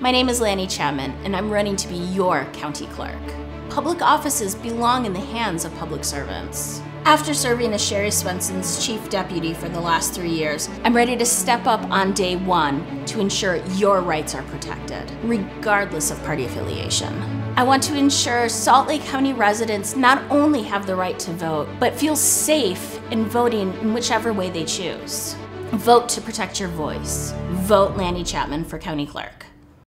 My name is Lannie Chapman, and I'm running to be your county clerk. Public offices belong in the hands of public servants. After serving as Sherrie Swensen's chief deputy for the last three years, I'm ready to step up on day one to ensure your rights are protected, regardless of party affiliation. I want to ensure Salt Lake County residents not only have the right to vote, but feel safe in voting in whichever way they choose. Vote to protect your voice. Vote Lannie Chapman for county clerk.